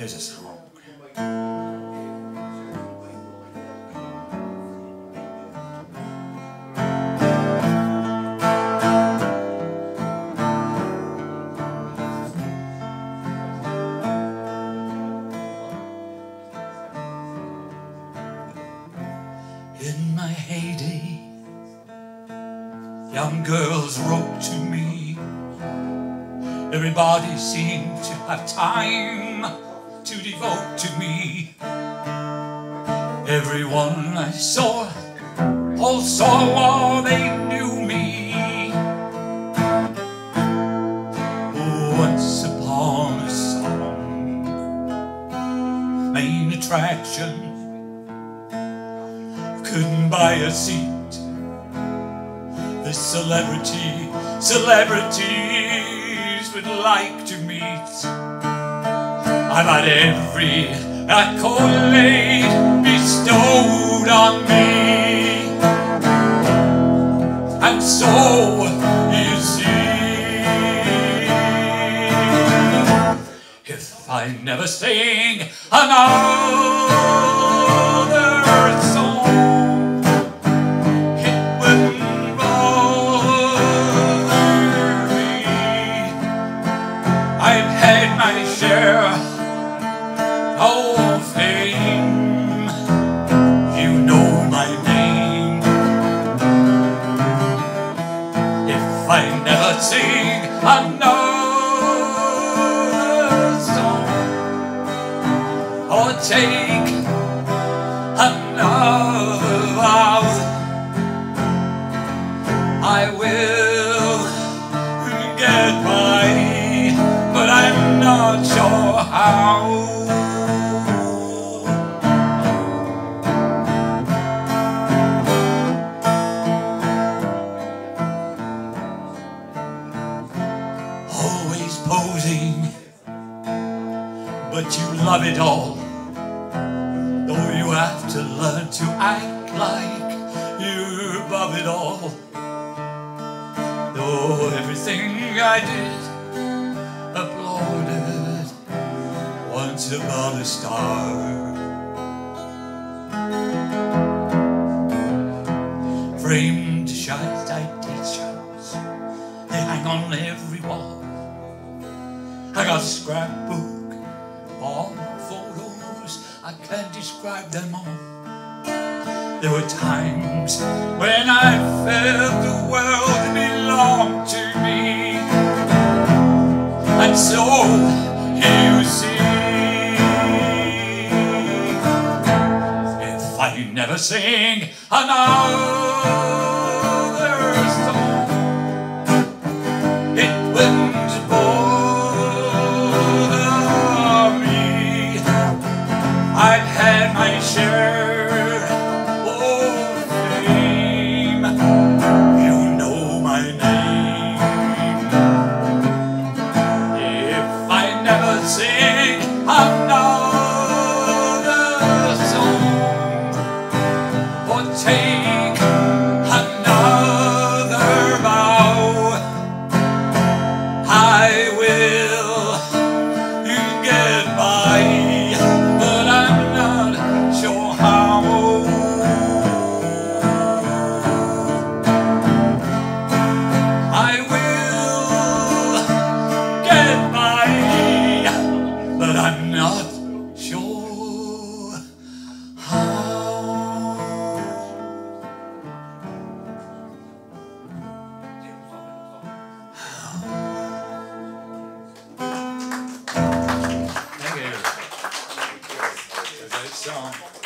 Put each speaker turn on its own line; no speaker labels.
There's a song. In my heyday, young girls wrote to me. Everybody seemed to have time to devote to me. Everyone I saw all saw they knew me. Once upon a song, main attraction couldn't buy a seat. The celebrity, celebrities would like to meet. I've had every accolade bestowed on me. And so, you see, if I never sing another song, it wouldn't bother me. I've had my share of fame. You know my name. If I never sing another song or take another vow, I will get by, but I'm not sure how. Always posing, but you love it all. Though you have to learn to act like you're above it all. Though everything I did applauded once upon a star. Framed shots I did shows. They hang on every wall. I got a scrapbook, all my photos. I can't describe them all. There were times when I felt the world belonged to me. And so, here you see, if I never sing another song.